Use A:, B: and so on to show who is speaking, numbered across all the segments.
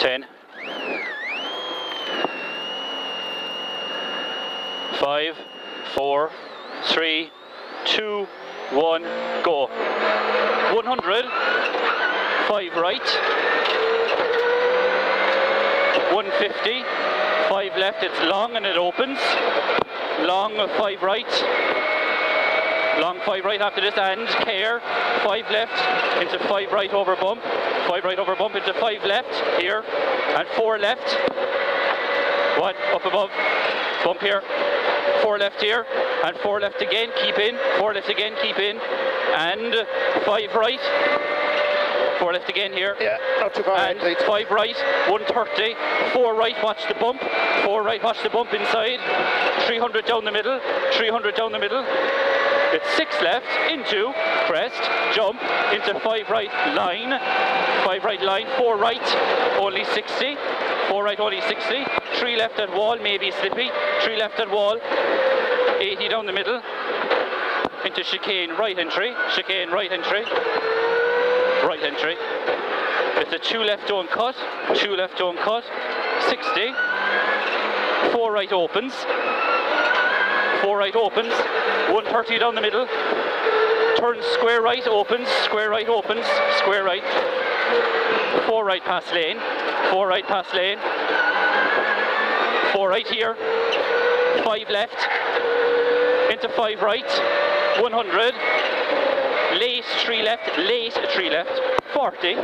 A: 10. 5, 4, 3, 2, 1, go. 100, 5 right. 150, 5 left, it's long and it opens. Long, 5 right. Long five right after this and care. Five left into five right over bump. Five right over bump into five left here. And four left. One up above. Bump here. Four left here. And four left again. Keep in. Four left again. Keep in. And five right. Four left again here.
B: Yeah, not too far.
A: And five right, 130. Four right, watch the bump. Four right, watch the bump inside. 300 down the middle. 300 down the middle. It's six left into crest, jump into five right line, five right line, four right, only 60, four right, only 60, three left at wall, maybe slippy, three left at wall, 80 down the middle, into chicane right entry, chicane right entry, right entry. It's a two left don't cut, two left don't cut, 60, four right opens, four right opens, 130 down the middle, turns square right, opens, square right opens, square right, four right past lane, four right past lane, four right here, five left, into five right, 100, late three left, late three left, 40,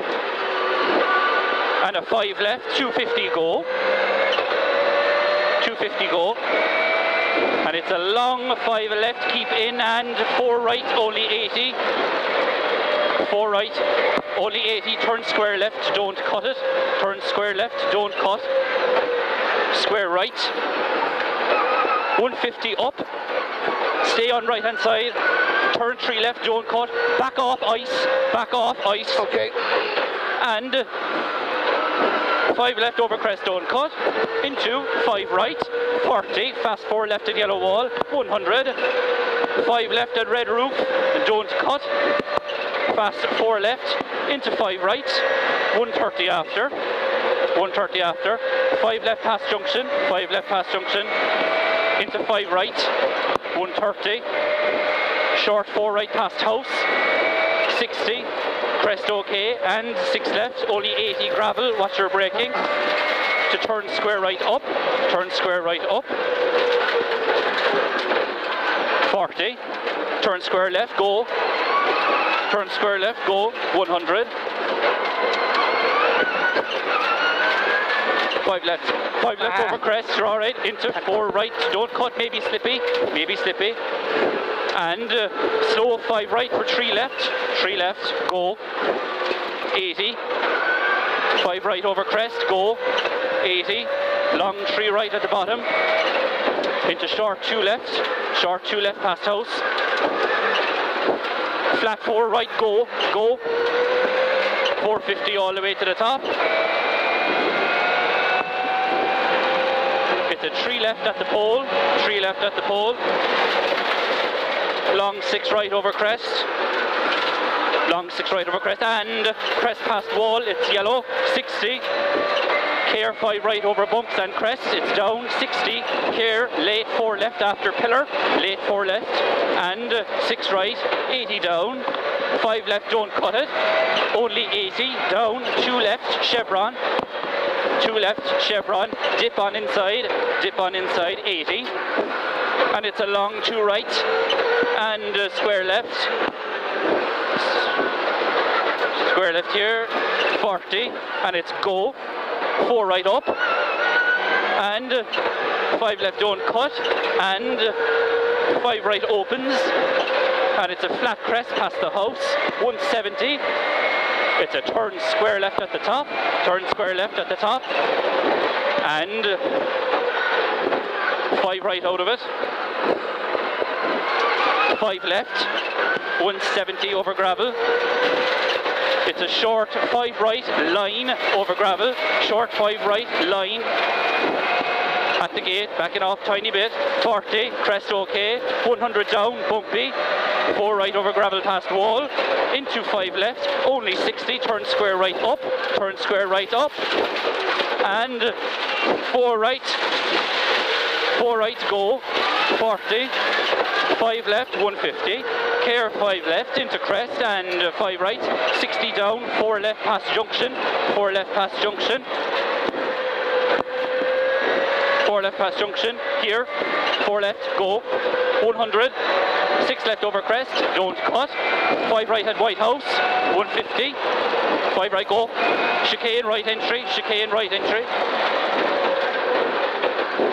A: and a five left, 250 go, 250 go, and it's a long five left, keep in and four right, only 80. Four right, only 80, turn square left, don't cut it. Turn square left, don't cut. Square right. 150 up. Stay on right hand side. Turn three left, don't cut. Back off ice, back off ice.
B: Okay.
A: And five left over crest, don't cut. Into five right. 40, fast four left at yellow wall, 100, five left at red roof, don't cut, fast four left, into five right, 130 after, 130 after, five left past junction, five left past junction, into five right, 130, short four right past house, 60, crest okay, and six left, only 80 gravel, watch your braking to turn square right up, turn square right up, 40, turn square left, go, turn square left, go, 100, five left, five left over crest, you're all right, into four right, don't cut, maybe slippy, maybe slippy, and uh, slow five right for three left, three left, go, 80, five right over crest, go, 80. Long three right at the bottom. Into short two left. Short two left past house. Flat four right, go, go. 450 all the way to the top. It's a three left at the pole. Three left at the pole. Long six right over crest. Long six right over crest and crest past wall. It's yellow. 60. Care 5 right over bumps and crests, it's down 60. Care late 4 left after pillar, late 4 left, and 6 right, 80 down. 5 left, don't cut it. Only 80 down, 2 left, chevron. 2 left, chevron, dip on inside, dip on inside, 80. And it's a long 2 right, and uh, square left. Square left here, 40, and it's go four right up, and uh, five left don't cut, and uh, five right opens, and it's a flat crest past the house, 170. It's a turn square left at the top, turn square left at the top, and uh, five right out of it, five left, 170 over gravel, it's a short five right line over gravel, short five right line. At the gate, backing off tiny bit, 40, crest okay, 100 down, bumpy, four right over gravel past wall, into five left, only 60, turn square right up, turn square right up, and four right, four right go, 40, five left, 150, care five left into crest and uh, five right, 60 down, four left past junction, four left past junction, four left past junction, here, four left, go, 100, six left over crest, don't cut, five right at White House, 150, five right go, chicane right entry, chicane right entry,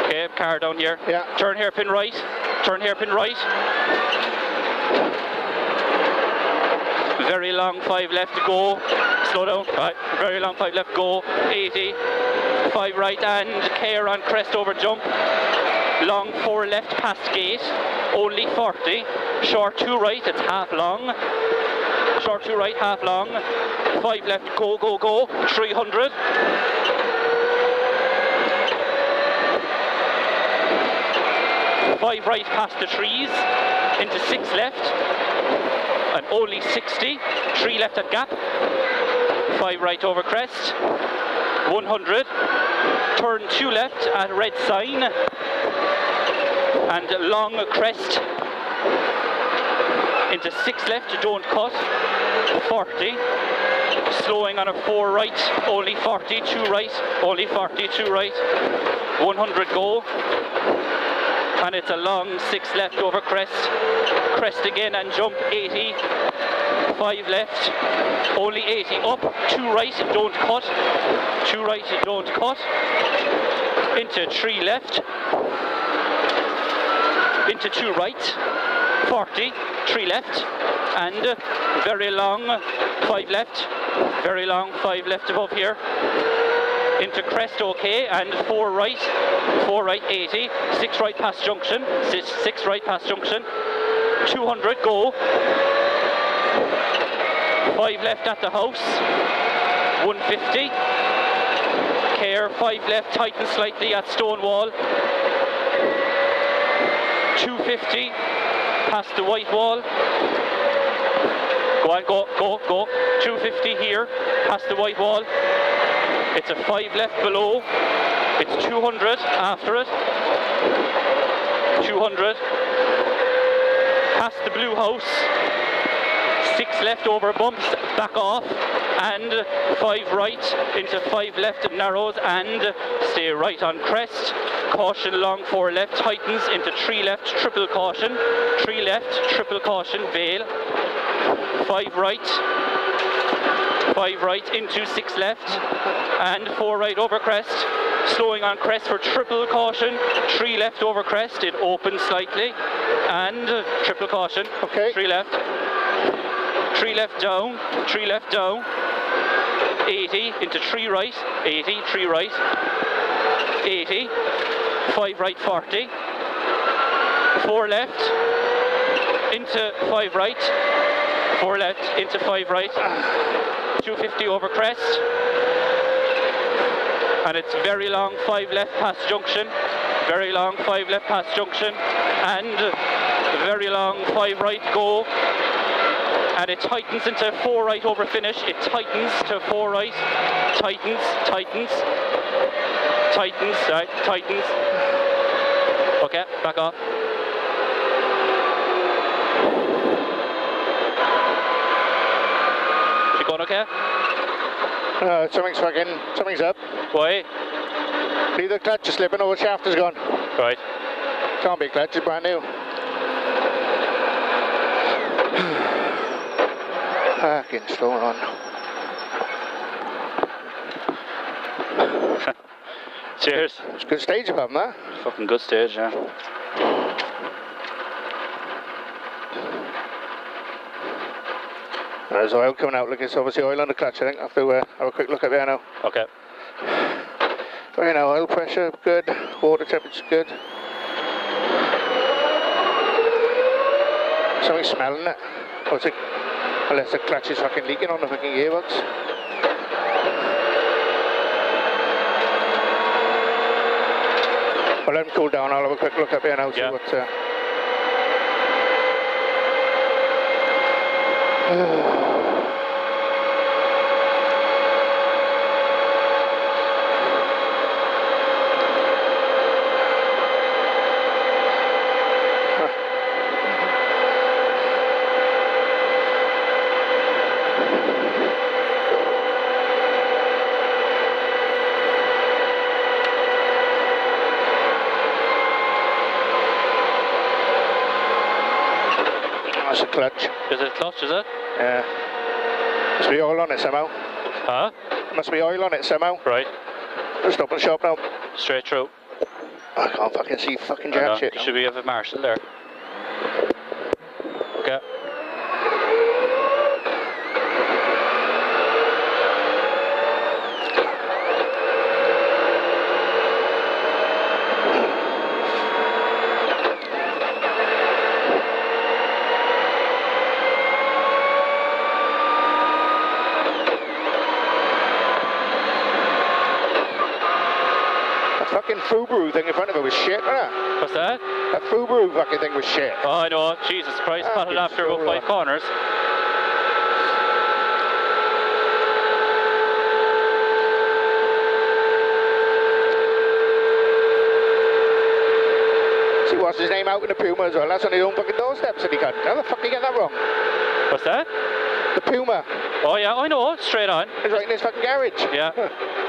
A: okay, car down here,
B: Yeah.
A: turn hairpin right, turn hairpin right, very long five left to go, slow down, right, very long five left go, 80, five right and care on crest over jump, long four left past gate, only 40, short two right, it's half long, short two right, half long, five left, go, go, go, 300, five right past the trees, into six left, and only 60, three left at gap, five right over crest, 100, turn two left at red sign, and long crest, into six left, don't cut, 40, slowing on a four right, only 40, two right, only 40, two right, 100 go, and it's a long six left over crest, crest again and jump 80, five left, only 80 up, two right, don't cut, two right, don't cut, into three left, into two right, 40, three left, and very long, five left, very long, five left above here, into crest okay, and four right, four right 80, six right past junction, six, six right past junction, 200 go, five left at the house, 150, care, five left, tighten slightly at Stonewall, 250, past the white wall, go on, go, go, go, 250 here, past the white wall, it's a five left below. It's 200 after it. 200. Past the blue house. Six left over bumps, back off. And five right into five left narrows and stay right on crest. Caution long four left, tightens into three left, triple caution. Three left, triple caution, veil. Five right, five right into six left and four right over crest slowing on crest for triple caution three left over crest it opens slightly and uh, triple caution.
B: Okay.
A: three left. Three left down. Three left down. 80 into three right. 80 three right. 80 five right 40 four left. Into five right. Four left into five right. 250 over crest. And it's very long, five left past junction. Very long, five left past junction. And very long, five right go. And it tightens into four right over finish. It tightens to four right. Tightens, tightens. Tightens, right, tightens. Okay, back off. You going okay?
B: Uh, something's fucking, something's up.
A: Why?
B: Leave the clutch is slipping, or the shaft is gone.
A: Right.
B: Can't be clutch, it's brand new. Fucking slow on.
A: Cheers.
B: It's a good stage above them, that.
A: Fucking good stage, yeah.
B: There's oil coming out. Look, it's obviously oil on the clutch. I think I have to uh, have a quick look at there now.
A: Okay.
B: But you know, oil pressure good, water temperature good. Something smelling it. What's it? Unless the clutch is fucking leaking on the fucking gearbox. Well, let them cool down. I'll have a quick look up here now. See
A: Yeah.
B: what. Uh, clutch.
A: Is it clutch, is it?
B: Yeah. Must be oil on it somehow.
A: Huh?
B: Must be oil on it somehow.
A: Right.
B: Just open shop now.
A: Straight through.
B: I can't fucking see fucking jack shit.
A: Should we have a marshal there? Okay.
B: That Fubu thing in front of it was shit, wasn't it?
A: What's that?
B: That Fubu fucking thing was shit.
A: Oh, I know. Jesus Christ.
B: Ah, it's
A: after about five corners.
B: See what's his name out in the Puma as well. That's on his own fucking doorstep, silly cunt. How the fuck did he get that wrong?
A: What's that?
B: The Puma
A: Oh, yeah. I know. Straight on.
B: is right in his fucking garage.
A: Yeah.